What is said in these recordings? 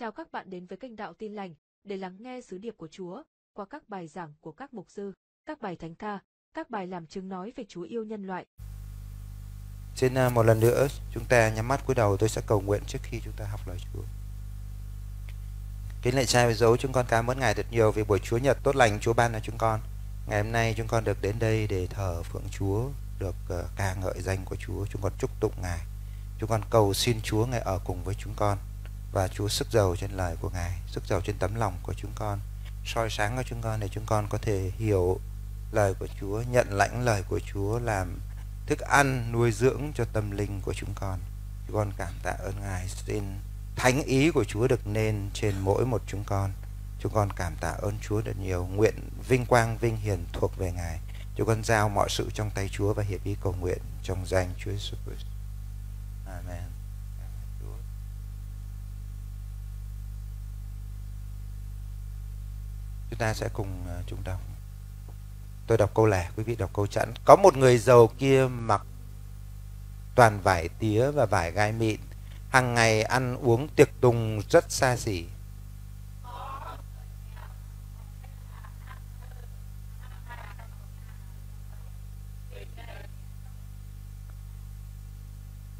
Chào các bạn đến với kênh Đạo Tin Lành để lắng nghe sứ điệp của Chúa qua các bài giảng của các mục sư, các bài thánh ca, các bài làm chứng nói về Chúa yêu nhân loại. Xin à, một lần nữa chúng ta nhắm mắt cúi đầu tôi sẽ cầu nguyện trước khi chúng ta học lời Chúa. Kính lạy cha và dấu chúng con cảm ơn Ngài thật nhiều vì buổi Chúa Nhật tốt lành Chúa ban cho chúng con. Ngày hôm nay chúng con được đến đây để thờ phượng Chúa, được ờ, ca ngợi danh của Chúa. Chúng con chúc tụng Ngài. Chúng con cầu xin Chúa Ngài ở cùng với chúng con và Chúa sức giàu trên lời của Ngài, sức giàu trên tấm lòng của chúng con, soi sáng cho chúng con để chúng con có thể hiểu lời của Chúa, nhận lãnh lời của Chúa làm thức ăn nuôi dưỡng cho tâm linh của chúng con. Chúng con cảm tạ ơn Ngài xin thánh ý của Chúa được nên trên mỗi một chúng con. Chúng con cảm tạ ơn Chúa rất nhiều. Nguyện vinh quang vinh hiển thuộc về Ngài. Chúng con giao mọi sự trong tay Chúa và hiệp ý cầu nguyện trong danh Chúa Jesus Amen. Chúng ta sẽ cùng à, chúng đọc. Tôi đọc câu lẻ, quý vị đọc câu chẵn. Có một người giàu kia mặc toàn vải tía và vải gai mịn, hàng ngày ăn uống tiệc tùng rất xa xỉ.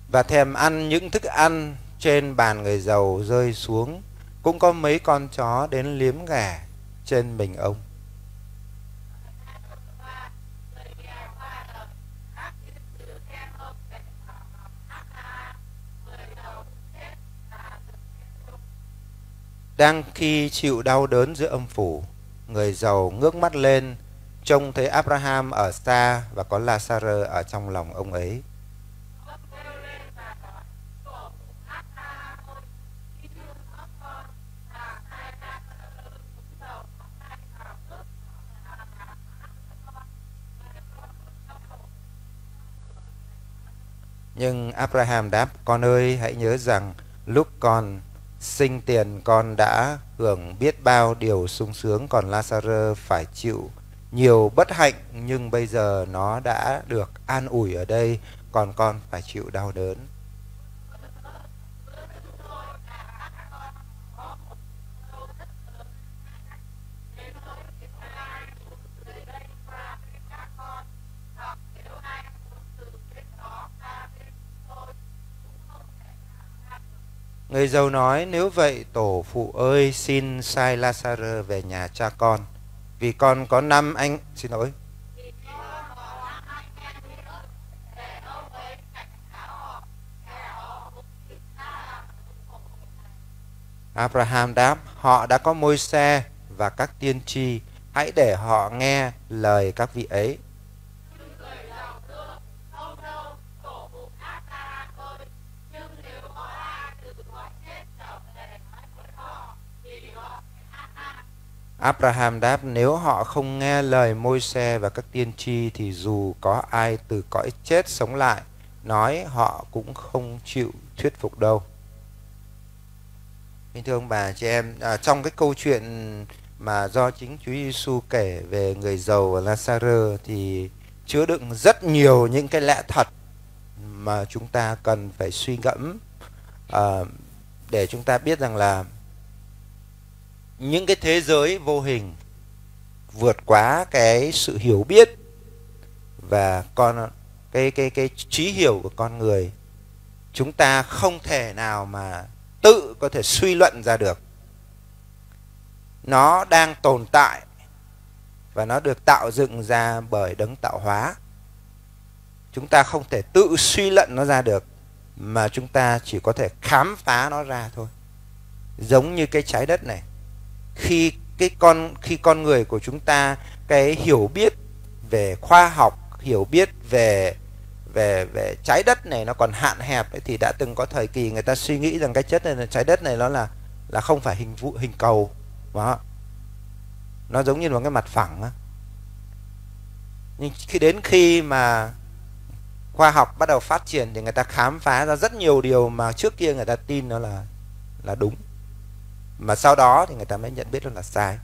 Và thèm ăn những thức ăn trên bàn người giàu rơi xuống, cũng có mấy con chó đến liếm gà trên mình ông. Đang khi chịu đau đớn giữa âm phủ, người giàu ngước mắt lên, trông thấy Abraham ở xa và có Lazarus ở trong lòng ông ấy. Nhưng Abraham đáp, con ơi hãy nhớ rằng lúc con sinh tiền con đã hưởng biết bao điều sung sướng còn Lazarus phải chịu nhiều bất hạnh nhưng bây giờ nó đã được an ủi ở đây còn con phải chịu đau đớn. Người giàu nói, nếu vậy, tổ phụ ơi, xin sai Lazarus về nhà cha con. Vì con có năm anh xin lỗi. Abraham đáp, họ đã có môi xe và các tiên tri. Hãy để họ nghe lời các vị ấy. Abraham đáp nếu họ không nghe lời môi xe và các tiên tri thì dù có ai từ cõi chết sống lại nói họ cũng không chịu thuyết phục đâu. Kính thưa ông bà chị em, à, trong cái câu chuyện mà do chính Chúa Giêsu kể về người giàu và Lazarus thì chứa đựng rất nhiều những cái lẽ thật mà chúng ta cần phải suy ngẫm à, để chúng ta biết rằng là những cái thế giới vô hình vượt quá cái sự hiểu biết và con, cái cái cái trí hiểu của con người, chúng ta không thể nào mà tự có thể suy luận ra được. Nó đang tồn tại và nó được tạo dựng ra bởi đấng tạo hóa. Chúng ta không thể tự suy luận nó ra được, mà chúng ta chỉ có thể khám phá nó ra thôi. Giống như cái trái đất này khi cái con khi con người của chúng ta cái hiểu biết về khoa học hiểu biết về về về trái đất này nó còn hạn hẹp ấy, thì đã từng có thời kỳ người ta suy nghĩ rằng cái chất này trái đất này nó là là không phải hình vụ hình cầu. Đó. Nó giống như một cái mặt phẳng đó. nhưng khi đến khi mà khoa học bắt đầu phát triển thì người ta khám phá ra rất nhiều điều mà trước kia người ta tin nó là là đúng mà sau đó thì người ta mới nhận biết đó là sai.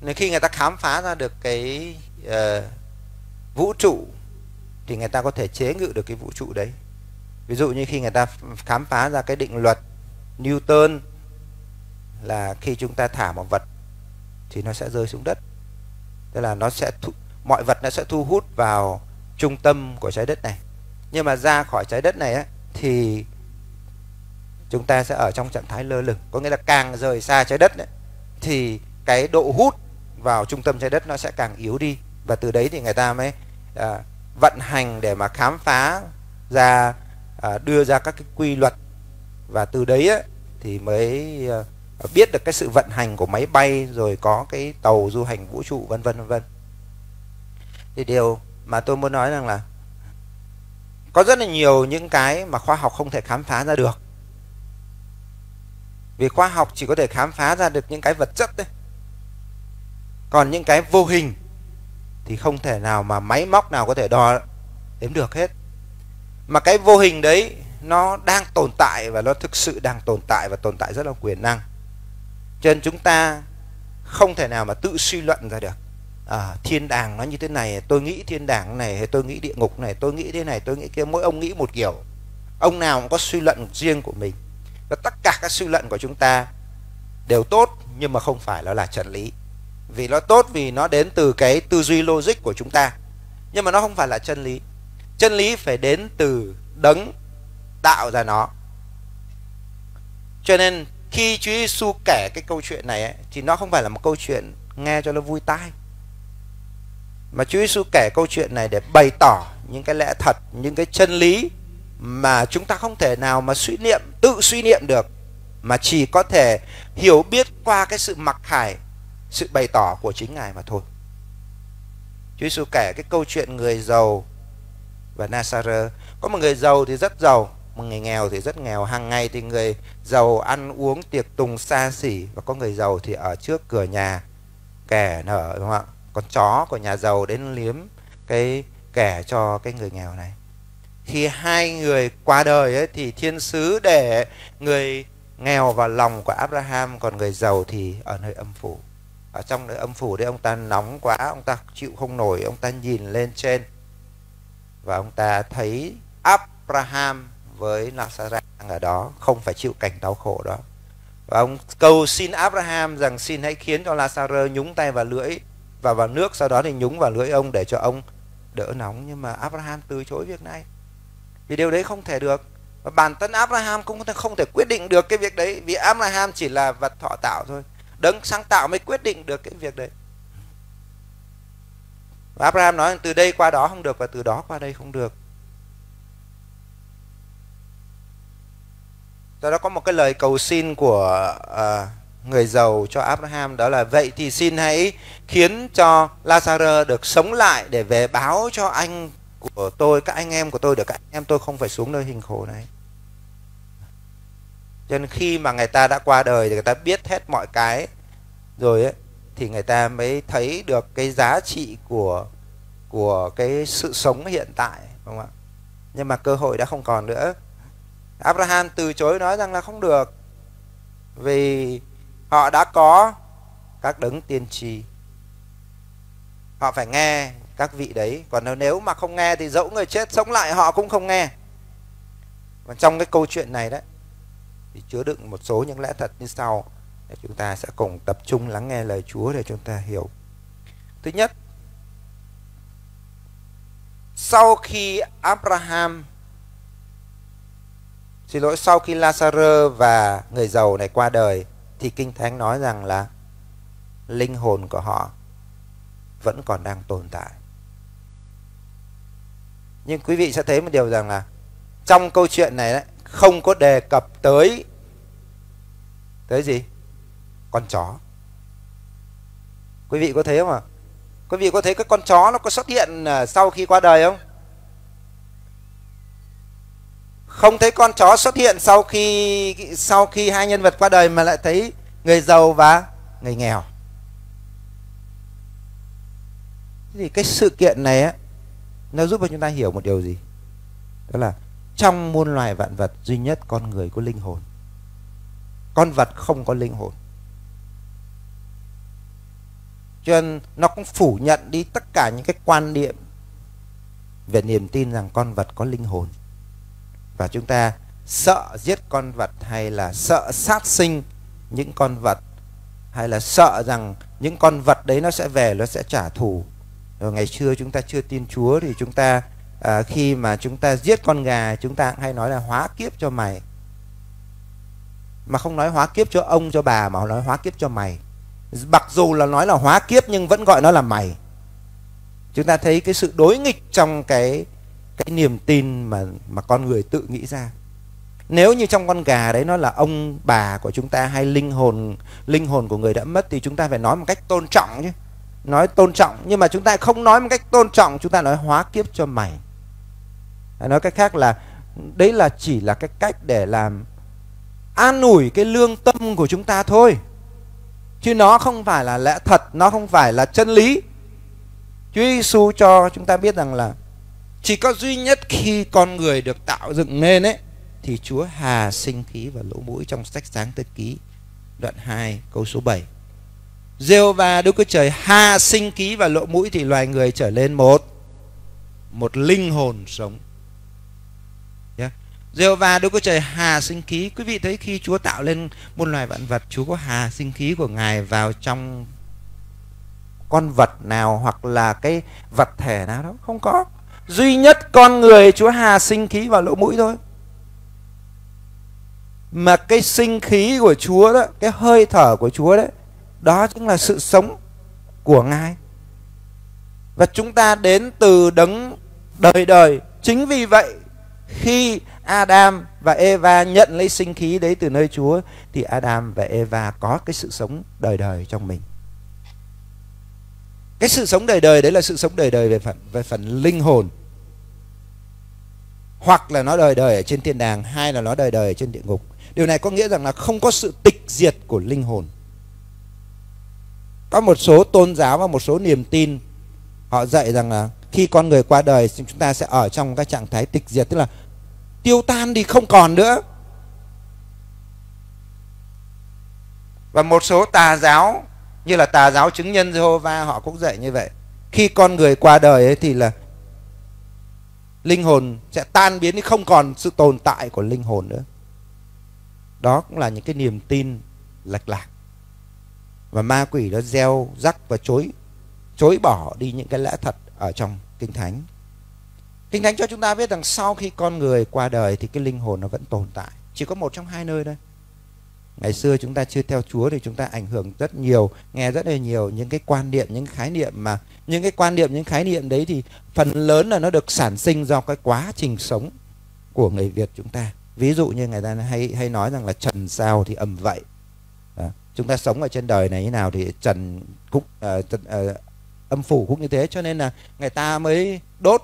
Nên khi người ta khám phá ra được cái uh, vũ trụ thì người ta có thể chế ngự được cái vũ trụ đấy. Ví dụ như khi người ta khám phá ra cái định luật Newton là khi chúng ta thả một vật thì nó sẽ rơi xuống đất. Tức là nó sẽ thu, mọi vật nó sẽ thu hút vào trung tâm của trái đất này. Nhưng mà ra khỏi trái đất này á, thì chúng ta sẽ ở trong trạng thái lơ lửng có nghĩa là càng rời xa trái đất ấy, thì cái độ hút vào trung tâm trái đất nó sẽ càng yếu đi. Và từ đấy thì người ta mới à, vận hành để mà khám phá ra à, đưa ra các cái quy luật. Và từ đấy ấy, thì mới à, biết được cái sự vận hành của máy bay rồi có cái tàu du hành vũ trụ vân vân vân vân. Thì điều mà tôi muốn nói rằng là có rất là nhiều những cái mà khoa học không thể khám phá ra được vì khoa học chỉ có thể khám phá ra được những cái vật chất đấy. Còn những cái vô hình thì không thể nào mà máy móc nào có thể đo đếm được hết. Mà cái vô hình đấy nó đang tồn tại và nó thực sự đang tồn tại và tồn tại rất là quyền năng. Cho nên chúng ta không thể nào mà tự suy luận ra được. À, thiên đàng nó như thế này tôi nghĩ thiên đàng này hay tôi nghĩ địa ngục này tôi nghĩ thế này tôi nghĩ kia mỗi ông nghĩ một kiểu. Ông nào cũng có suy luận riêng của mình và tất cả các suy luận của chúng ta đều tốt nhưng mà không phải nó là chân lý. Vì nó tốt vì nó đến từ cái tư duy logic của chúng ta. Nhưng mà nó không phải là chân lý. Chân lý phải đến từ đấng tạo ra nó. Cho nên khi Chúa Giêsu kể cái câu chuyện này ấy, thì nó không phải là một câu chuyện nghe cho nó vui tai. Mà Chúa Giêsu kể câu chuyện này để bày tỏ những cái lẽ thật, những cái chân lý mà chúng ta không thể nào mà suy niệm, tự suy niệm được mà chỉ có thể hiểu biết qua cái sự mặc khải, sự bày tỏ của chính Ngài mà thôi. Chúa Giêsu kể cái câu chuyện người giàu và Nazareth. Có một người giàu thì rất giàu, một người nghèo thì rất nghèo. Hàng ngày thì người giàu ăn uống tiệc tùng xa xỉ và có người giàu thì ở trước cửa nhà kẻ nở đúng không ạ? con chó của nhà giàu đến liếm cái kẻ cho cái người nghèo này khi hai người qua đời ấy, thì thiên sứ để người nghèo vào lòng của Abraham còn người giàu thì ở nơi âm phủ. Ở trong nơi âm phủ đấy ông ta nóng quá ông ta chịu không nổi ông ta nhìn lên trên. Và ông ta thấy Abraham với Lazarus đang ở đó không phải chịu cảnh đau khổ đó. Và ông cầu xin Abraham rằng xin hãy khiến cho Lazarus nhúng tay vào lưỡi và vào nước sau đó thì nhúng vào lưỡi ông để cho ông đỡ nóng. Nhưng mà Abraham từ chối việc này vì điều đấy không thể được. Và bản thân Abraham cũng không thể quyết định được cái việc đấy vì Abraham chỉ là vật thọ tạo thôi. Đấng sáng tạo mới quyết định được cái việc đấy. Và Abraham nói từ đây qua đó không được và từ đó qua đây không được. Do đó có một cái lời cầu xin của uh, người giàu cho Abraham đó là vậy thì xin hãy khiến cho Lazarus được sống lại để về báo cho anh của tôi, các anh em của tôi, được các anh em tôi không phải xuống nơi hình khổ này. Cho nên khi mà người ta đã qua đời thì người ta biết hết mọi cái rồi ấy, thì người ta mới thấy được cái giá trị của của cái sự sống hiện tại, đúng không ạ? Nhưng mà cơ hội đã không còn nữa. Abraham từ chối nói rằng là không được, vì họ đã có các đấng tiên tri. Họ phải nghe các vị đấy. Còn nếu mà không nghe thì dẫu người chết sống lại họ cũng không nghe. Và trong cái câu chuyện này đấy, thì chứa đựng một số những lẽ thật như sau. Để chúng ta sẽ cùng tập trung lắng nghe lời Chúa để chúng ta hiểu. Thứ nhất, sau khi Abraham, xin lỗi, sau khi Lazarus và người giàu này qua đời, thì Kinh Thánh nói rằng là linh hồn của họ vẫn còn đang tồn tại. Nhưng quý vị sẽ thấy một điều rằng là trong câu chuyện này đấy, không có đề cập tới tới gì? Con chó. Quý vị có thấy không ạ? Quý vị có thấy cái con chó nó có xuất hiện à, sau khi qua đời không? không thấy con chó xuất hiện sau khi sau khi hai nhân vật qua đời mà lại thấy người giàu và người nghèo thì cái sự kiện này nó giúp cho chúng ta hiểu một điều gì? Đó là trong muôn loài vạn vật, duy nhất con người có linh hồn. Con vật không có linh hồn. Cho nên nó cũng phủ nhận đi tất cả những cái quan niệm về niềm tin rằng con vật có linh hồn. Và chúng ta sợ giết con vật hay là sợ sát sinh những con vật, hay là sợ rằng những con vật đấy nó sẽ về, nó sẽ trả thù rồi ngày xưa chúng ta chưa tin Chúa thì chúng ta à, khi mà chúng ta giết con gà chúng ta cũng hay nói là hóa kiếp cho mày. Mà không nói hóa kiếp cho ông cho bà mà nói hóa kiếp cho mày. Mặc dù là nói là hóa kiếp nhưng vẫn gọi nó là mày. Chúng ta thấy cái sự đối nghịch trong cái cái niềm tin mà mà con người tự nghĩ ra. Nếu như trong con gà đấy nó là ông bà của chúng ta hay linh hồn linh hồn của người đã mất thì chúng ta phải nói một cách tôn trọng chứ nói tôn trọng, nhưng mà chúng ta không nói một cách tôn trọng, chúng ta nói hóa kiếp cho mày. Nói cách khác là, đấy là chỉ là cái cách để làm an ủi cái lương tâm của chúng ta thôi. Chứ nó không phải là lẽ thật, nó không phải là chân lý. Chúa Giêsu cho chúng ta biết rằng là, chỉ có duy nhất khi con người được tạo dựng nên ấy, thì Chúa hà sinh khí và lỗ mũi trong sách sáng tân ký đoạn 2 câu số 7. Rêu và Đức Chúa Trời hạ sinh khí và lỗ mũi thì loài người trở lên một một linh hồn sống. Yeah. Rêu và Đức Chúa Trời hà sinh khí. Quý vị thấy khi Chúa tạo lên một loài vạn vật, Chúa có hà sinh khí của Ngài vào trong con vật nào hoặc là cái vật thể nào đó không có duy nhất con người chúa hà sinh khí vào lỗ mũi thôi mà cái sinh khí của chúa đó cái hơi thở của chúa đấy đó chính là sự sống của ngài. Và chúng ta đến từ đấng đời đời. Chính vì vậy, khi Adam và Eva nhận lấy sinh khí đấy từ nơi Chúa, thì Adam và Eva có cái sự sống đời đời trong mình. Cái sự sống đời đời đấy là sự sống đời đời về phần về phần linh hồn. Hoặc là nó đời đời ở trên thiên đàng, hay là nó đời đời ở trên địa ngục. Điều này có nghĩa rằng là không có sự tịch diệt của linh hồn có một số tôn giáo và một số niềm tin. Họ dạy rằng là khi con người qua đời chúng ta sẽ ở trong cái trạng thái tịch diệt, tức là tiêu tan đi, không còn nữa. Và một số tà giáo, như là tà giáo chứng nhân Jehovah họ cũng dạy như vậy. Khi con người qua đời ấy, thì là linh hồn sẽ tan biến đi, không còn sự tồn tại của linh hồn nữa. Đó cũng là những cái niềm tin lệch lạc và ma quỷ nó gieo rắc và chối chối bỏ đi những cái lẽ thật ở trong kinh thánh. Kinh thánh cho chúng ta biết rằng sau khi con người qua đời thì cái linh hồn nó vẫn tồn tại. Chỉ có một trong hai nơi thôi. Ngày xưa chúng ta chưa theo Chúa thì chúng ta ảnh hưởng rất nhiều, nghe rất là nhiều những cái quan niệm, những khái niệm mà, những cái quan niệm, những khái niệm đấy thì phần lớn là nó được sản sinh do cái quá trình sống của người Việt chúng ta. Ví dụ như người ta hay hay nói rằng là trần sao thì ầm vậy chúng ta sống ở trên đời này như nào thì trần cũng uh, uh, âm phủ cũng như thế. Cho nên là người ta mới đốt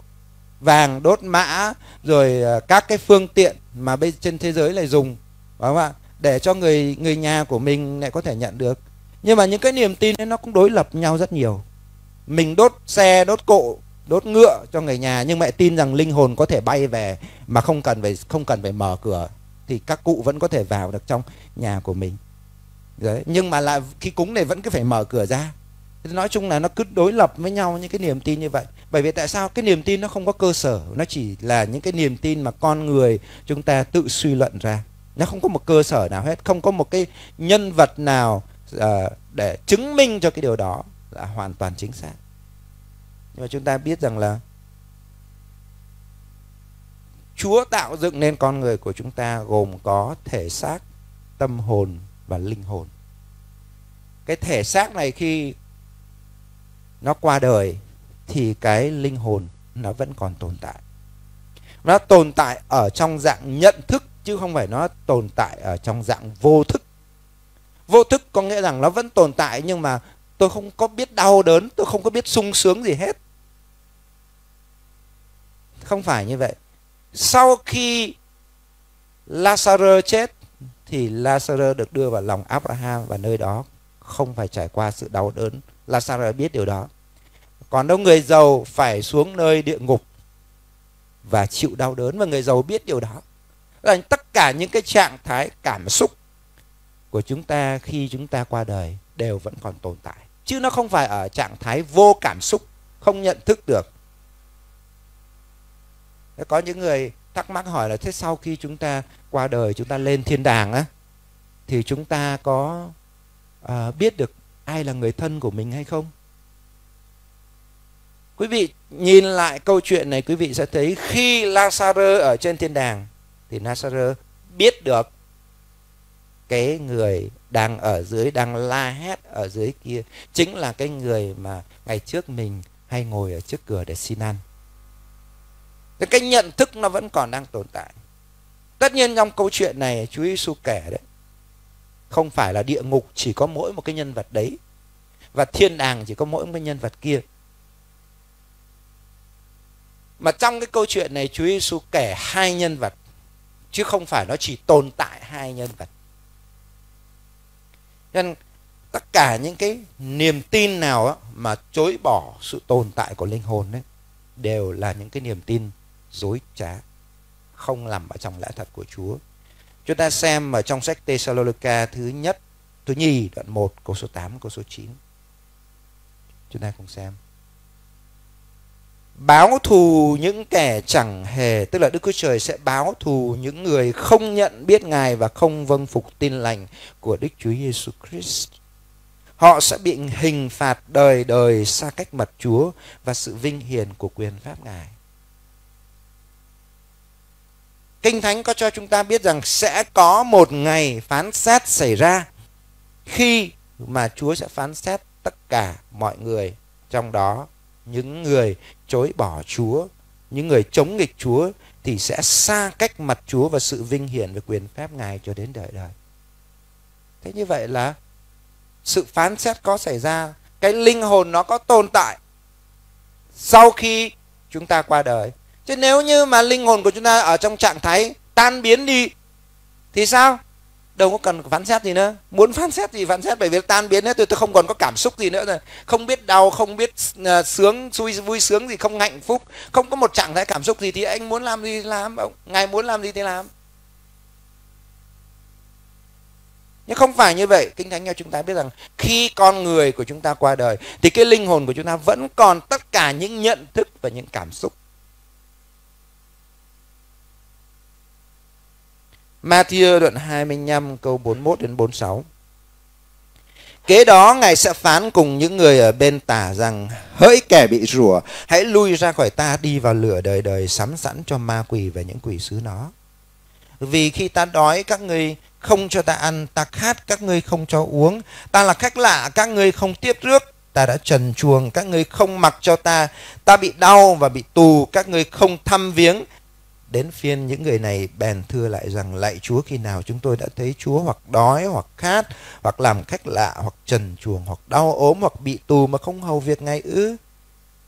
vàng đốt mã rồi uh, các cái phương tiện mà bên trên thế giới lại dùng phải không ạ? Để cho người người nhà của mình lại có thể nhận được. Nhưng mà những cái niềm tin ấy nó cũng đối lập nhau rất nhiều. Mình đốt xe đốt cộ đốt ngựa cho người nhà nhưng mẹ tin rằng linh hồn có thể bay về mà không cần phải không cần phải mở cửa thì các cụ vẫn có thể vào được trong nhà của mình đấy nhưng mà là khi cúng này vẫn cứ phải mở cửa ra. Nói chung là nó cứ đối lập với nhau những cái niềm tin như vậy. Bởi vì tại sao? Cái niềm tin nó không có cơ sở nó chỉ là những cái niềm tin mà con người chúng ta tự suy luận ra. Nó không có một cơ sở nào hết không có một cái nhân vật nào uh, để chứng minh cho cái điều đó là hoàn toàn chính xác. Nhưng mà chúng ta biết rằng là Chúa tạo dựng nên con người của chúng ta gồm có thể xác, tâm hồn và linh hồn. Cái thể xác này khi nó qua đời thì cái linh hồn nó vẫn còn tồn tại. Nó tồn tại ở trong dạng nhận thức chứ không phải nó tồn tại ở trong dạng vô thức vô thức có nghĩa rằng nó vẫn tồn tại nhưng mà tôi không có biết đau đớn, tôi không có biết sung sướng gì hết không phải như vậy sau khi Lazarus chết thì Lazarus được đưa vào lòng Abraham và nơi đó không phải trải qua sự đau đớn. Lazarus biết điều đó. Còn đâu người giàu phải xuống nơi địa ngục và chịu đau đớn, và người giàu biết điều đó. Là tất cả những cái trạng thái cảm xúc của chúng ta khi chúng ta qua đời đều vẫn còn tồn tại. Chứ nó không phải ở trạng thái vô cảm xúc, không nhận thức được. Có những người thắc mắc hỏi là thế sau khi chúng ta qua đời chúng ta lên thiên đàng á thì chúng ta có à, biết được ai là người thân của mình hay không? Quý vị nhìn lại câu chuyện này quý vị sẽ thấy khi Lazarus ở trên thiên đàng thì Lazarus biết được cái người đang ở dưới đang la hét ở dưới kia chính là cái người mà ngày trước mình hay ngồi ở trước cửa để xin ăn cái nhận thức nó vẫn còn đang tồn tại. Tất nhiên trong câu chuyện này, Chúa Giêsu kể đấy, không phải là địa ngục chỉ có mỗi một cái nhân vật đấy, và thiên đàng chỉ có mỗi một cái nhân vật kia. Mà trong cái câu chuyện này, Chúa Giêsu kể hai nhân vật, chứ không phải nó chỉ tồn tại hai nhân vật. Nên, tất cả những cái niềm tin nào mà chối bỏ sự tồn tại của linh hồn đấy, đều là những cái niềm tin dối trá không nằm ở trong lẽ thật của Chúa. Chúng ta xem ở trong sách Tesalonica thứ nhất, thứ nhì đoạn 1 câu số 8 câu số 9. Chúng ta cùng xem. Báo thù những kẻ chẳng hề, tức là Đức Chúa Trời sẽ báo thù những người không nhận biết Ngài và không vâng phục tin lành của Đức Chúa Giêsu Christ. Họ sẽ bị hình phạt đời đời xa cách mặt Chúa và sự vinh hiển của quyền pháp Ngài. Kinh Thánh có cho chúng ta biết rằng sẽ có một ngày phán xét xảy ra khi mà Chúa sẽ phán xét tất cả mọi người trong đó những người chối bỏ Chúa, những người chống nghịch Chúa thì sẽ xa cách mặt Chúa và sự vinh hiển và quyền phép Ngài cho đến đời đời. Thế như vậy là sự phán xét có xảy ra, cái linh hồn nó có tồn tại sau khi chúng ta qua đời chứ nếu như mà linh hồn của chúng ta ở trong trạng thái tan biến đi thì sao? Đâu có cần phán xét gì nữa. Muốn phán xét thì phán xét bởi vì tan biến hết tôi tôi không còn có cảm xúc gì nữa rồi. Không biết đau không biết uh, sướng vui vui sướng gì không hạnh phúc. Không có một trạng thái cảm xúc gì thì anh muốn làm gì làm làm ngài muốn làm gì thì làm. Nhưng không phải như vậy. Kinh thánh cho chúng ta biết rằng khi con người của chúng ta qua đời thì cái linh hồn của chúng ta vẫn còn tất cả những nhận thức và những cảm xúc. Matthew đoạn 25 câu 41 đến 46. Kế đó, Ngài sẽ phán cùng những người ở bên tả rằng, Hỡi kẻ bị rủa, Hãy lui ra khỏi ta đi vào lửa đời đời Sắm sẵn cho ma quỷ và những quỷ sứ nó. Vì khi ta đói, các ngươi không cho ta ăn, Ta khát, các ngươi không cho uống. Ta là khách lạ, các ngươi không tiếp rước. Ta đã trần chuồng, các ngươi không mặc cho ta. Ta bị đau và bị tù, Các ngươi không thăm viếng đến phiên những người này bèn thưa lại rằng, lạy Chúa, khi nào chúng tôi đã thấy Chúa hoặc đói hoặc khát, hoặc làm khách lạ, hoặc trần chuồng hoặc đau ốm, hoặc bị tù mà không hầu việc Ngài ư?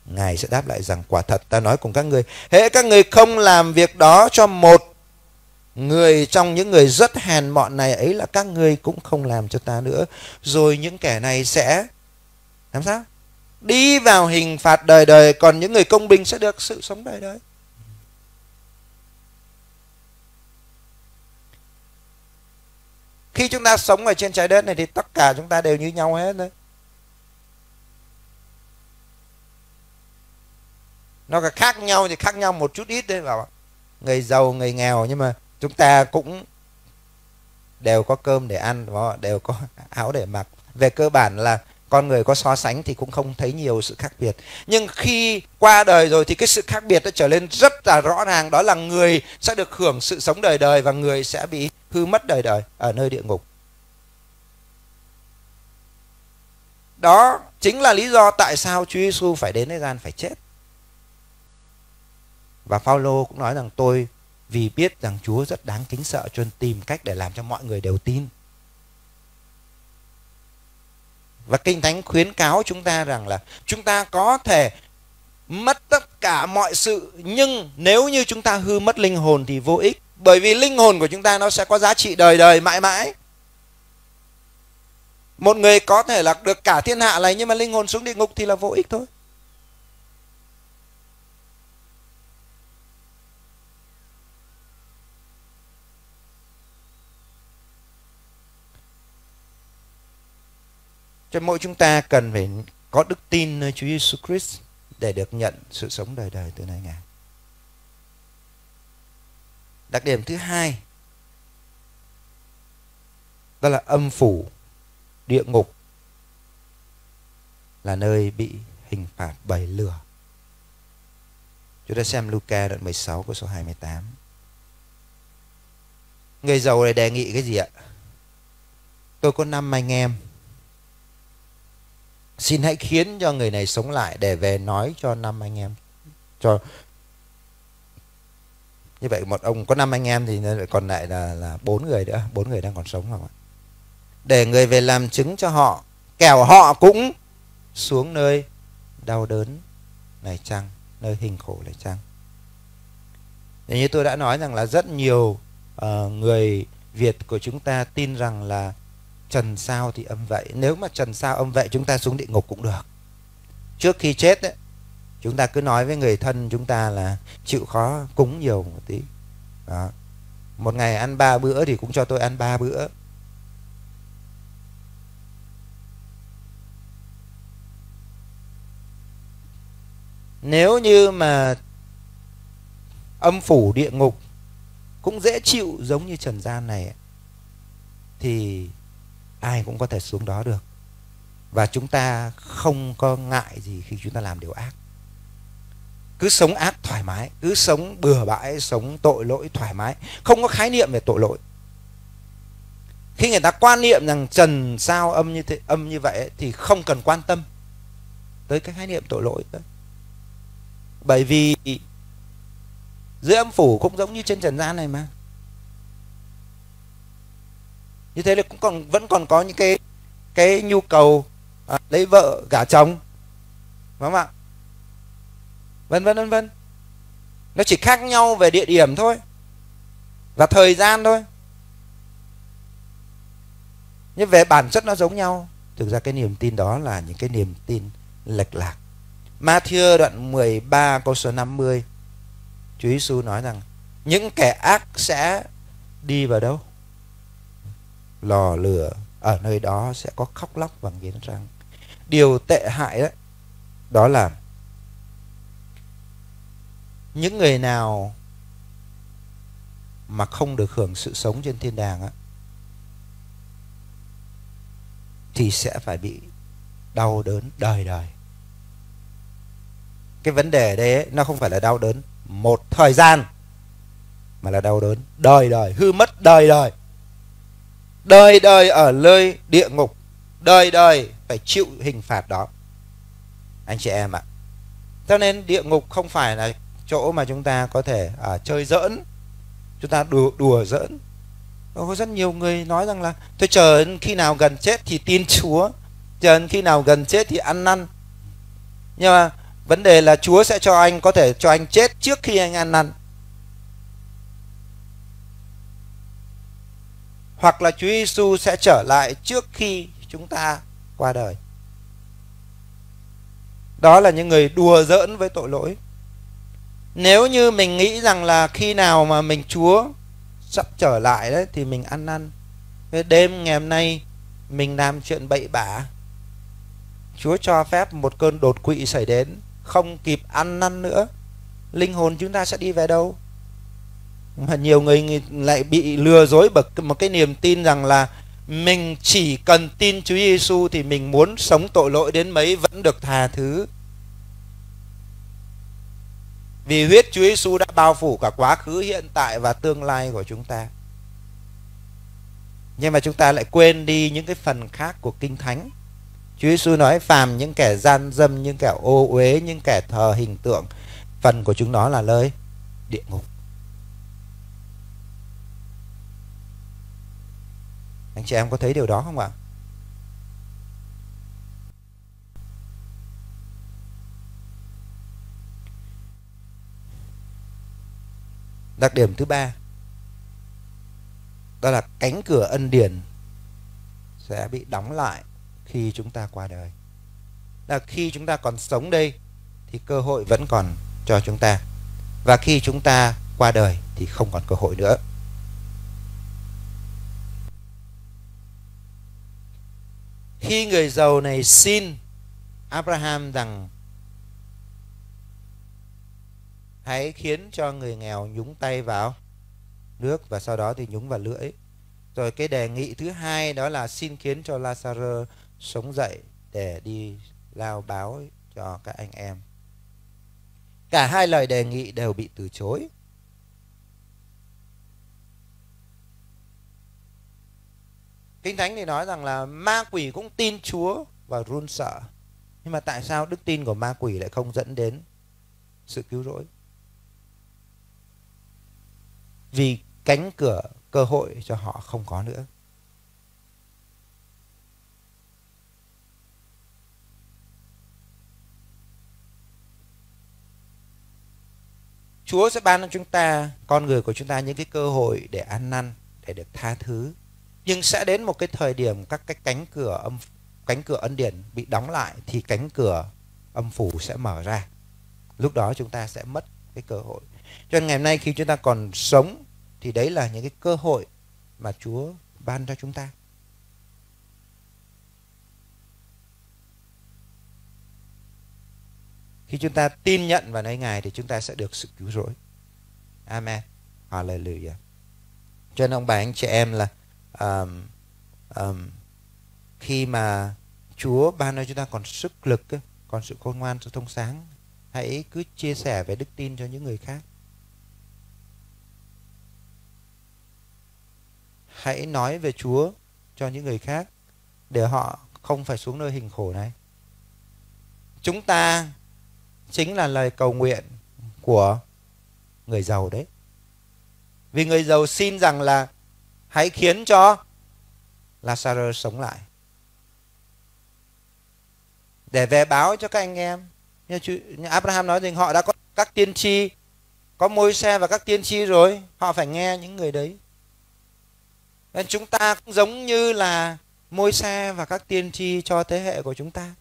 Ngài sẽ đáp lại rằng, quả thật, ta nói cùng các người, hễ các người không làm việc đó cho một người trong những người rất hèn mọn này, ấy là các người cũng không làm cho ta nữa. Rồi những kẻ này sẽ, làm sao? Đi vào hình phạt đời đời, còn những người công bình sẽ được sự sống đời đời. Khi chúng ta sống ở trên trái đất này thì tất cả chúng ta đều như nhau hết đấy. Nó có khác nhau thì khác nhau một chút ít đấy, bảo người giàu, người nghèo, nhưng mà chúng ta cũng đều có cơm để ăn đều có áo để mặc. Về cơ bản là con người có so sánh thì cũng không thấy nhiều sự khác biệt. Nhưng khi qua đời rồi thì cái sự khác biệt nó trở lên rất là rõ ràng. Đó là người sẽ được hưởng sự sống đời đời và người sẽ bị hư mất đời đời ở nơi địa ngục. Đó chính là lý do tại sao Chúa Giêsu phải đến thế gian phải chết. Và Phaolô cũng nói rằng tôi vì biết rằng Chúa rất đáng kính sợ cho nên tìm cách để làm cho mọi người đều tin. Và kinh thánh khuyến cáo chúng ta rằng là chúng ta có thể mất tất cả mọi sự, nhưng nếu như chúng ta hư mất linh hồn thì vô ích bởi vì linh hồn của chúng ta nó sẽ có giá trị đời đời mãi mãi một người có thể là được cả thiên hạ này nhưng mà linh hồn xuống địa ngục thì là vô ích thôi Cho mỗi chúng ta cần phải có đức tin nơi Chúa Giêsu Christ để được nhận sự sống đời đời từ nay ngài đặc điểm thứ hai, đó là âm phủ địa ngục là nơi bị hình phạt bảy lửa. Chúng ta xem Luca đoạn 16 câu số 28 người giàu này đề nghị cái gì ạ? Tôi có năm anh em. Xin hãy khiến cho người này sống lại để về nói cho năm anh em, cho như vậy một ông có năm anh em thì còn lại là là bốn người nữa bốn người đang còn sống không ạ? Để người về làm chứng cho họ kẻo họ cũng xuống nơi đau đớn này chăng nơi hình khổ này chăng? Để như tôi đã nói rằng là rất nhiều uh, người Việt của chúng ta tin rằng là trần sao thì âm vậy. Nếu mà trần sao âm vậy chúng ta xuống địa ngục cũng được. Trước khi chết đấy chúng ta cứ nói với người thân chúng ta là chịu khó cúng nhiều một tí. Đó. một ngày ăn ba bữa thì cũng cho tôi ăn ba bữa. Nếu như mà âm phủ địa ngục cũng dễ chịu giống như trần gian này, thì ai cũng có thể xuống đó được. Và chúng ta không có ngại gì khi chúng ta làm điều ác cứ sống ác thoải mái cứ sống bừa bãi sống tội lỗi thoải mái. Không có khái niệm về tội lỗi. Khi người ta quan niệm rằng trần sao âm như thế âm như vậy thì không cần quan tâm tới cái khái niệm tội lỗi nữa bởi vì dưới âm phủ cũng giống như trên trần gian này mà. Như thế là cũng còn vẫn còn có những cái cái nhu cầu à, lấy vợ gả chồng. Đúng không ạ? Vân vân vân vân. Nó chỉ khác nhau về địa điểm thôi. Và thời gian thôi. Nhưng về bản chất nó giống nhau. Thực ra cái niềm tin đó là những cái niềm tin lệch lạc. Matthew đoạn 13 câu số 50 Chúa Giêsu nói rằng, những kẻ ác sẽ đi vào đâu? Lò lửa ở nơi đó sẽ có khóc lóc và nghiến răng. Điều tệ hại đó đó là những người nào mà không được hưởng sự sống trên thiên đàng á thì sẽ phải bị đau đớn đời đời. Cái vấn đề ở đây ấy, nó không phải là đau đớn một thời gian mà là đau đớn đời đời hư mất đời đời. Đời đời ở nơi địa ngục đời đời phải chịu hình phạt đó. Anh chị em ạ cho nên địa ngục không phải là chỗ mà chúng ta có thể à, chơi giỡn chúng ta đùa đùa giỡn có rất nhiều người nói rằng là tôi chờ khi nào gần chết thì tin chúa chờ khi nào gần chết thì ăn năn nhưng mà vấn đề là chúa sẽ cho anh có thể cho anh chết trước khi anh ăn năn hoặc là Chúa Giêsu sẽ trở lại trước khi chúng ta qua đời. Đó là những người đùa giỡn với tội lỗi. Nếu như mình nghĩ rằng là khi nào mà mình Chúa sắp trở lại đấy thì mình ăn năn. Cái đêm ngày hôm nay mình làm chuyện bậy bạ. Chúa cho phép một cơn đột quỵ xảy đến, không kịp ăn năn nữa. Linh hồn chúng ta sẽ đi về đâu? mà nhiều người lại bị lừa dối bởi một cái niềm tin rằng là mình chỉ cần tin Chúa Giêsu thì mình muốn sống tội lỗi đến mấy vẫn được tha thứ. Vì huyết Chúa Giêsu đã bao phủ cả quá khứ, hiện tại và tương lai của chúng ta. Nhưng mà chúng ta lại quên đi những cái phần khác của Kinh Thánh. Chúa Giêsu nói phàm những kẻ gian dâm, những kẻ ô uế, những kẻ thờ hình tượng, phần của chúng nó là nơi địa ngục. anh chị em có thấy điều đó không ạ đặc điểm thứ ba, đó là cánh cửa ân điển sẽ bị đóng lại khi chúng ta qua đời. Là khi chúng ta còn sống đây thì cơ hội vẫn còn cho chúng ta. Và khi chúng ta qua đời thì không còn cơ hội nữa. Khi người giàu này xin Abraham rằng hãy khiến cho người nghèo nhúng tay vào nước và sau đó thì nhúng vào lưỡi. Rồi cái đề nghị thứ hai đó là xin khiến cho Lazarus sống dậy để đi lao báo cho các anh em. Cả hai lời đề nghị đều bị từ chối. Kinh Thánh thì nói rằng là ma quỷ cũng tin Chúa và run sợ. Nhưng mà tại sao đức tin của ma quỷ lại không dẫn đến sự cứu rỗi? Vì cánh cửa cơ hội cho họ không có nữa. Chúa sẽ ban cho chúng ta, con người của chúng ta những cái cơ hội để ăn năn, để được tha thứ. Nhưng sẽ đến một cái thời điểm các cái cánh cửa âm cánh cửa ân điển bị đóng lại thì cánh cửa âm phủ sẽ mở ra. Lúc đó chúng ta sẽ mất cái cơ hội. Cho nên ngày hôm nay khi chúng ta còn sống thì đấy là những cái cơ hội mà Chúa ban cho chúng ta. Khi chúng ta tin nhận vào nơi Ngài thì chúng ta sẽ được sự cứu rỗi. Amen. Hallelujah. Cho nên ông bà anh chị em là um, um, khi mà Chúa ban cho chúng ta còn sức lực, còn sự khôn ngoan, sự thông sáng, hãy cứ chia sẻ về đức tin cho những người khác. Hãy nói về Chúa cho những người khác để họ không phải xuống nơi hình khổ này. Chúng ta chính là lời cầu nguyện của người giàu đấy. Vì người giàu xin rằng là hãy khiến cho Lazarus sống lại. Để về báo cho các anh em. Như, chú, như Abraham nói rằng họ đã có các tiên tri, có môi xe và các tiên tri rồi. Họ phải nghe những người đấy. Nên chúng ta cũng giống như là môi xe và các tiên tri cho thế hệ của chúng ta.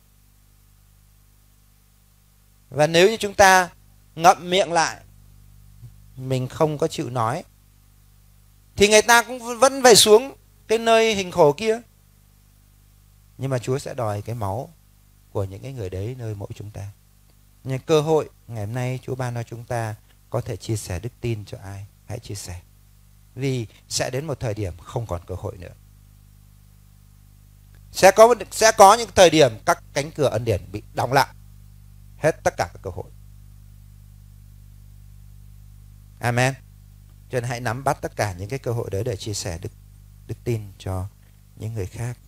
Và nếu như chúng ta ngậm miệng lại, mình không có chịu nói, thì người ta cũng vẫn phải xuống cái nơi hình khổ kia. Nhưng mà Chúa sẽ đòi cái máu của những cái người đấy nơi mỗi chúng ta. Nhưng cơ hội ngày hôm nay Chúa ban cho chúng ta có thể chia sẻ đức tin cho ai, hãy chia sẻ. Vì sẽ đến một thời điểm không còn cơ hội nữa. Sẽ có sẽ có những thời điểm các cánh cửa ân điển bị đóng lại hết tất cả các cơ hội. Amen. Cho nên hãy nắm bắt tất cả những cái cơ hội đấy để chia sẻ đức đức tin cho những người khác.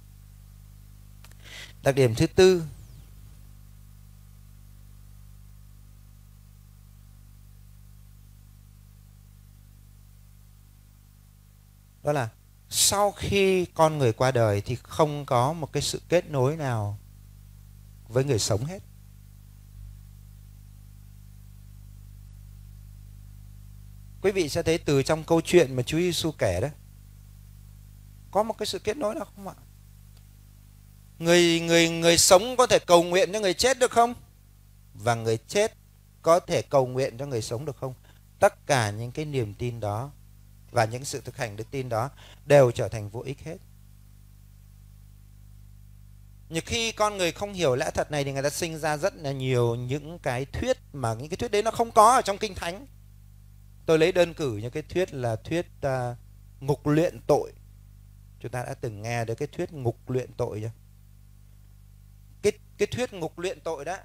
Đặc điểm thứ tư đó là, sau khi con người qua đời thì không có một cái sự kết nối nào với người sống hết. Quý vị sẽ thấy từ trong câu chuyện mà Chúa Giêsu kể đó, có một cái sự kết nối nào không ạ? Người người người sống có thể cầu nguyện cho người chết được không? Và người chết có thể cầu nguyện cho người sống được không? Tất cả những cái niềm tin đó và những sự thực hành đức tin đó đều trở thành vô ích hết. Nhiều khi con người không hiểu lẽ thật này thì người ta sinh ra rất là nhiều những cái thuyết mà những cái thuyết đấy nó không có ở trong kinh thánh. Tôi lấy đơn cử như cái thuyết là thuyết à, uh, ngục luyện tội. Chúng ta đã từng nghe đến cái thuyết ngục luyện tội chưa? Cái cái thuyết ngục luyện tội đó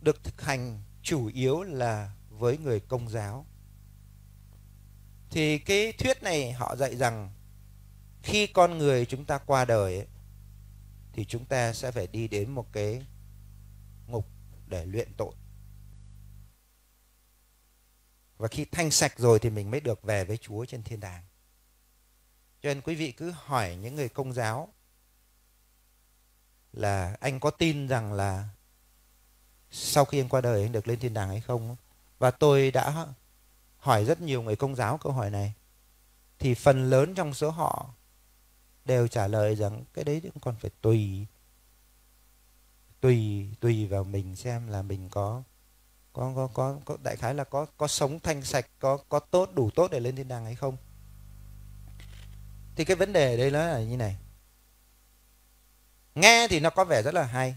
được thực hành chủ yếu là với người công giáo thì cái thuyết này họ dạy rằng khi con người chúng ta qua đời ấy, thì chúng ta sẽ phải đi đến một cái ngục để luyện tội. Và khi thanh sạch rồi thì mình mới được về với Chúa trên thiên đàng. Cho nên quý vị cứ hỏi những người công giáo là anh có tin rằng là sau khi anh qua đời anh được lên thiên đàng hay không? Và tôi đã hỏi rất nhiều người công giáo câu hỏi này thì phần lớn trong số họ đều trả lời rằng cái đấy cũng còn phải tùy tùy tùy vào mình xem là mình có có có có, có đại khái là có có sống thanh sạch có có tốt đủ tốt để lên thiên đàng hay không. Thì cái vấn đề ở đây nó là như này. Nghe thì nó có vẻ rất là hay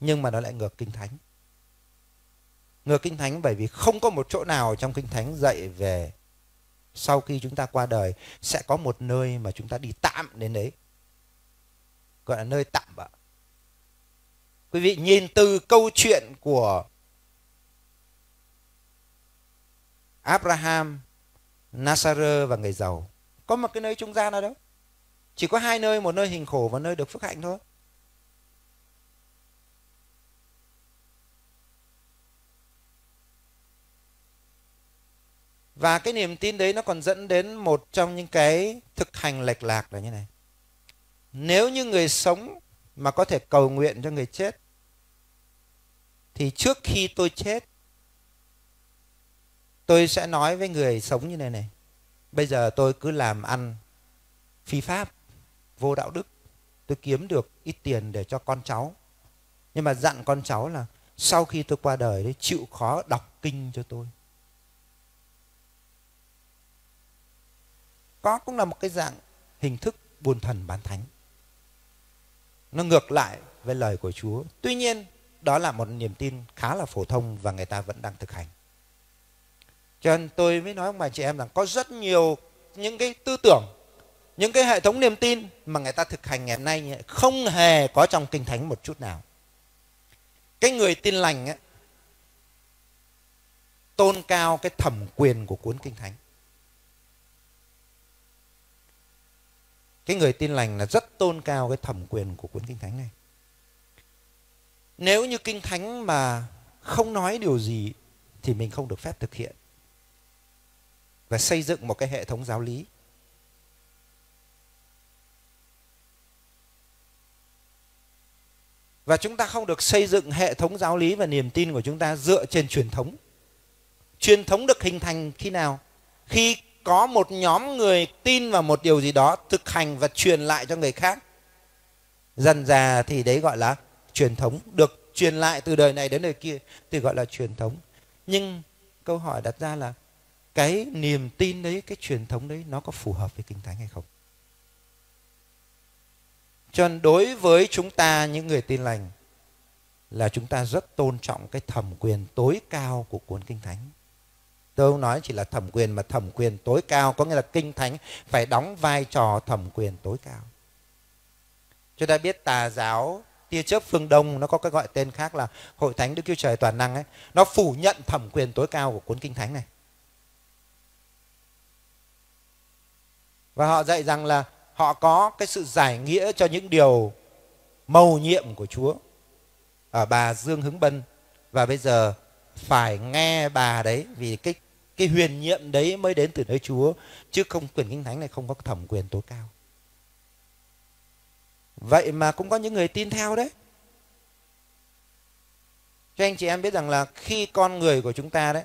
nhưng mà nó lại ngược kinh thánh ngược kinh thánh, bởi vì không có một chỗ nào trong kinh thánh dạy về sau khi chúng ta qua đời sẽ có một nơi mà chúng ta đi tạm đến đấy. Gọi là nơi tạm bợ. Quý vị nhìn từ câu chuyện của Abraham Nazareth và người giàu. Có một cái nơi trung gian nào đâu. Chỉ có hai nơi, một nơi hình khổ và nơi được phước hạnh thôi. Và cái niềm tin đấy nó còn dẫn đến một trong những cái thực hành lệch lạc là như này. Nếu như người sống mà có thể cầu nguyện cho người chết thì trước khi tôi chết tôi sẽ nói với người sống như này này. Bây giờ tôi cứ làm ăn phi pháp, vô đạo đức. Tôi kiếm được ít tiền để cho con cháu. Nhưng mà dặn con cháu là sau khi tôi qua đời đấy chịu khó đọc kinh cho tôi có cũng là một cái dạng hình thức buôn thần bán thánh. Nó ngược lại với lời của Chúa. Tuy nhiên đó là một niềm tin khá là phổ thông và người ta vẫn đang thực hành. Cho nên tôi mới nói với bà chị em rằng có rất nhiều những cái tư tưởng những cái hệ thống niềm tin mà người ta thực hành ngày hôm nay không hề có trong kinh thánh một chút nào. Cái người tin lành ấy, tôn cao cái thẩm quyền của cuốn kinh thánh. Cái người tin lành là rất tôn cao cái thẩm quyền của cuốn kinh thánh này. Nếu như kinh thánh mà không nói điều gì thì mình không được phép thực hiện và xây dựng một cái hệ thống giáo lý. Và chúng ta không được xây dựng hệ thống giáo lý và niềm tin của chúng ta dựa trên truyền thống. Truyền thống được hình thành khi nào? Khi có một nhóm người tin vào một điều gì đó thực hành và truyền lại cho người khác. Dần già thì đấy gọi là truyền thống, được truyền lại từ đời này đến đời kia thì gọi là truyền thống. Nhưng câu hỏi đặt ra là cái niềm tin đấy, cái truyền thống đấy nó có phù hợp với kinh thánh hay không? Cho nên đối với chúng ta, những người tin lành, là chúng ta rất tôn trọng cái thẩm quyền tối cao của cuốn kinh thánh tôi không nói chỉ là thẩm quyền mà thẩm quyền tối cao, có nghĩa là kinh thánh phải đóng vai trò thẩm quyền tối cao. Chúng ta biết tà giáo tia chớp phương đông, nó có cái gọi tên khác là hội thánh đức chúa trời toàn năng ấy, nó phủ nhận thẩm quyền tối cao của cuốn kinh thánh này. Và họ dạy rằng là họ có cái sự giải nghĩa cho những điều mầu nhiệm của chúa. Ở bà dương hứng bân, và bây giờ phải nghe bà đấy vì cái cái huyền nhiệm đấy mới đến từ nơi Chúa, chứ không quyền kinh thánh này không có thẩm quyền tối cao. Vậy mà cũng có những người tin theo đấy. Cho anh chị em biết rằng là khi con người của chúng ta đấy,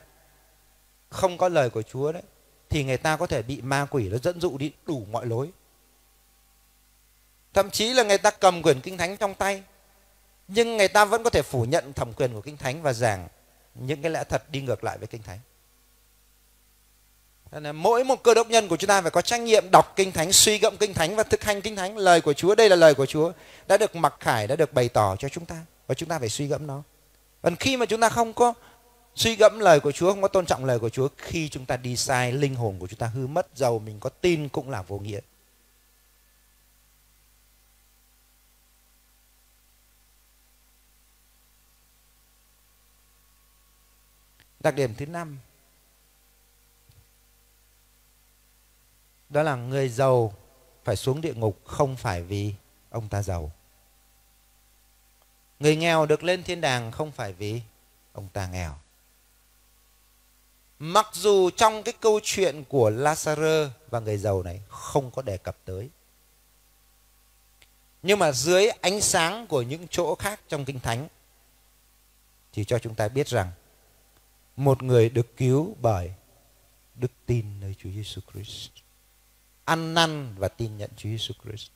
không có lời của Chúa đấy, thì người ta có thể bị ma quỷ nó dẫn dụ đi đủ mọi lối. Thậm chí là người ta cầm quyển kinh thánh trong tay, nhưng người ta vẫn có thể phủ nhận thẩm quyền của kinh thánh và giảng những cái lẽ thật đi ngược lại với kinh thánh mỗi một cơ đốc nhân của chúng ta phải có trách nhiệm đọc kinh thánh, suy gẫm kinh thánh và thực hành kinh thánh. Lời của Chúa, đây là lời của Chúa đã được mặc khải, đã được bày tỏ cho chúng ta và chúng ta phải suy gẫm nó. Còn khi mà chúng ta không có suy gẫm lời của Chúa, không có tôn trọng lời của Chúa, khi chúng ta đi sai, linh hồn của chúng ta hư mất, giàu mình có tin cũng là vô nghĩa. Đặc điểm thứ năm đó là người giàu phải xuống địa ngục, không phải vì ông ta giàu. Người nghèo được lên thiên đàng không phải vì ông ta nghèo. Mặc dù trong cái câu chuyện của Lazarus và người giàu này không có đề cập tới. Nhưng mà dưới ánh sáng của những chỗ khác trong Kinh Thánh, thì cho chúng ta biết rằng một người được cứu bởi đức tin nơi Chúa Giêsu Christ ăn năn và tin nhận Chúa Giêsu Christ.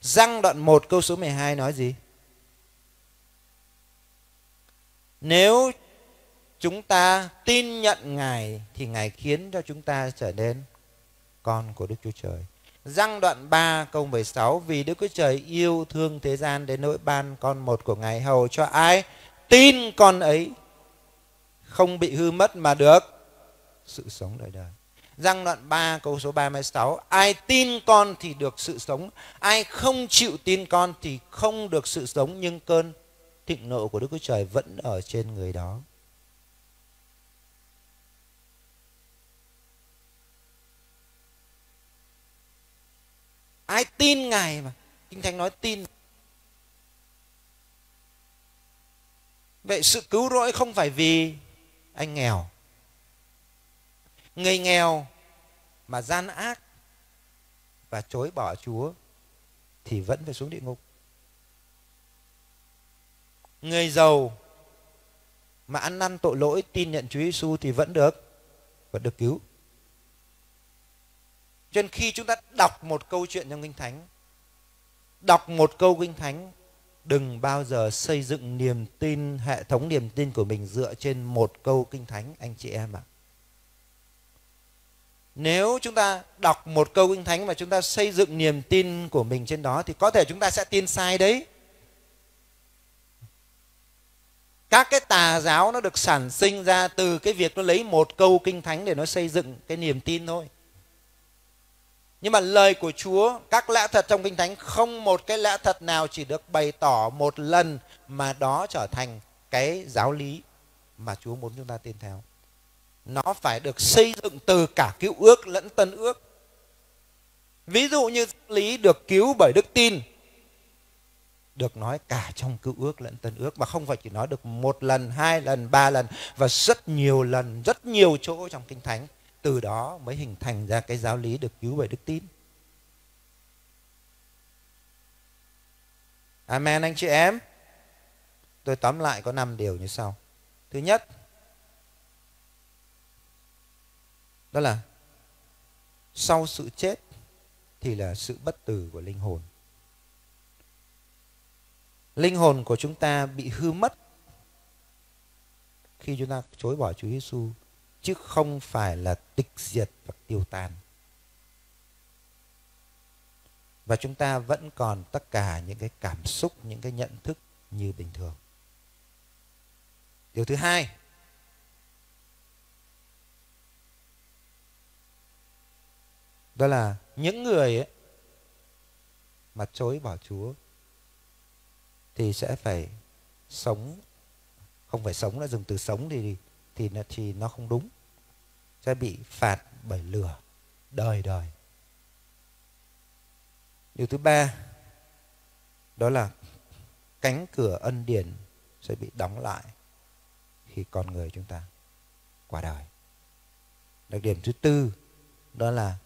Răng đoạn 1 câu số 12 nói gì? Nếu chúng ta tin nhận Ngài, thì Ngài khiến cho chúng ta trở nên con của Đức Chúa Trời. Răng đoạn 3 câu 16 Vì Đức Chúa Trời yêu thương thế gian đến nỗi ban con một của Ngài hầu cho ai tin con ấy không bị hư mất mà được sự sống đời đời. Răng đoạn 3 câu số 36 Ai tin con thì được sự sống. Ai không chịu tin con thì không được sự sống. Nhưng cơn thịnh nộ của Đức Chúa Trời vẫn ở trên người đó. Ai tin Ngài mà? Kinh Thánh nói tin. Vậy sự cứu rỗi không phải vì anh nghèo. Người nghèo mà gian ác và chối bỏ Chúa thì vẫn phải xuống địa ngục. Người giàu mà ăn năn tội lỗi tin nhận Chúa Giêsu thì vẫn được vẫn được cứu. Cho nên khi chúng ta đọc một câu chuyện trong Kinh Thánh, đọc một câu Kinh Thánh, đừng bao giờ xây dựng niềm tin, hệ thống niềm tin của mình dựa trên một câu Kinh Thánh anh chị em ạ. À nếu chúng ta đọc một câu kinh thánh mà chúng ta xây dựng niềm tin của mình trên đó thì có thể chúng ta sẽ tin sai đấy. Các cái tà giáo nó được sản sinh ra từ cái việc nó lấy một câu kinh thánh để nó xây dựng cái niềm tin thôi. Nhưng mà lời của Chúa, các lẽ thật trong Kinh Thánh không một cái lẽ thật nào chỉ được bày tỏ một lần mà đó trở thành cái giáo lý mà Chúa muốn chúng ta tin theo nó phải được xây dựng từ cả cứu ước lẫn tân ước. Ví dụ như lý được cứu bởi đức tin, được nói cả trong cứu ước lẫn tân ước, mà không phải chỉ nói được một lần, hai lần, ba lần, và rất nhiều lần, rất nhiều chỗ trong kinh thánh. Từ đó mới hình thành ra cái giáo lý được cứu bởi đức tin. Amen, anh chị em. Tôi tóm lại có 5 điều như sau. Thứ nhất đó là sau sự chết thì là sự bất tử của linh hồn linh hồn của chúng ta bị hư mất khi chúng ta chối bỏ Chúa Giêsu chứ không phải là tịch diệt và tiêu tan. Và chúng ta vẫn còn tất cả những cái cảm xúc, những cái nhận thức như bình thường. Điều thứ hai, đó là những người ấy, mà chối bỏ Chúa thì sẽ phải sống không phải sống là dùng từ sống thì thì nó thì nó không đúng. Sẽ bị phạt bởi lửa đời đời. Điều thứ ba đó là cánh cửa ân điển sẽ bị đóng lại khi con người chúng ta qua đời. Đặc điểm thứ tư đó là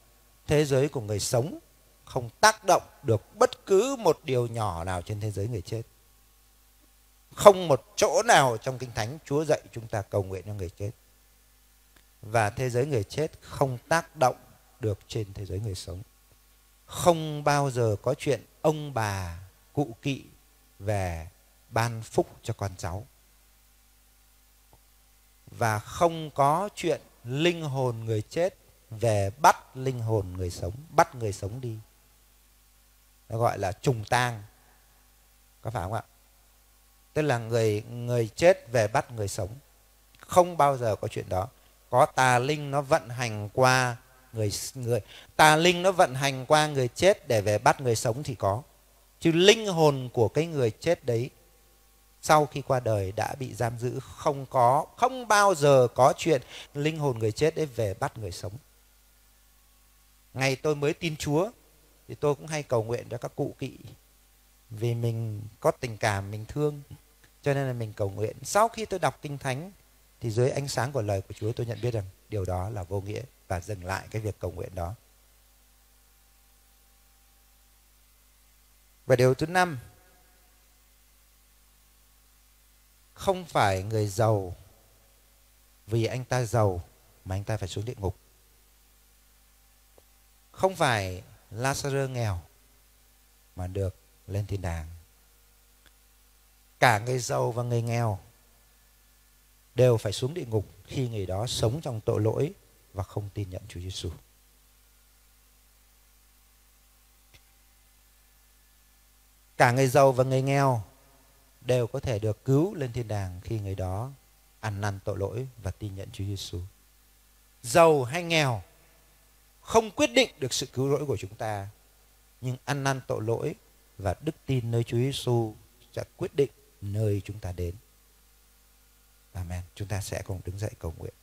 thế giới của người sống không tác động được bất cứ một điều nhỏ nào trên thế giới người chết. Không một chỗ nào trong kinh thánh chúa dạy chúng ta cầu nguyện cho người chết. Và thế giới người chết không tác động được trên thế giới người sống. Không bao giờ có chuyện ông bà, cụ kỵ về ban phúc cho con cháu. Và không có chuyện linh hồn người chết về bắt linh hồn người sống, bắt người sống đi. Nó gọi là trùng tang. Có phải không ạ? Tức là người người chết về bắt người sống. Không bao giờ có chuyện đó. Có tà linh nó vận hành qua người người, tà linh nó vận hành qua người chết để về bắt người sống thì có. Chứ linh hồn của cái người chết đấy, sau khi qua đời đã bị giam giữ, không có, không bao giờ có chuyện linh hồn người chết đấy về bắt người sống ngày tôi mới tin Chúa, thì tôi cũng hay cầu nguyện cho các cụ kỵ. Vì mình có tình cảm, mình thương, cho nên là mình cầu nguyện. Sau khi tôi đọc kinh thánh, thì dưới ánh sáng của lời của Chúa tôi nhận biết rằng điều đó là vô nghĩa và dừng lại cái việc cầu nguyện đó. Và điều thứ năm, không phải người giàu vì anh ta giàu mà anh ta phải xuống địa ngục không phải Lazarus nghèo, mà được lên thiên đàng. Cả người giàu và người nghèo đều phải xuống địa ngục khi người đó sống trong tội lỗi và không tin nhận Chúa Giêsu. Cả người giàu và người nghèo đều có thể được cứu lên thiên đàng khi người đó ăn năn tội lỗi và tin nhận Chúa Giêsu. Giàu hay nghèo không quyết định được sự cứu rỗi của chúng ta, nhưng ăn năn tội lỗi và đức tin nơi Chúa Giêsu sẽ quyết định nơi chúng ta đến. Amen. Chúng ta sẽ cùng đứng dậy cầu nguyện.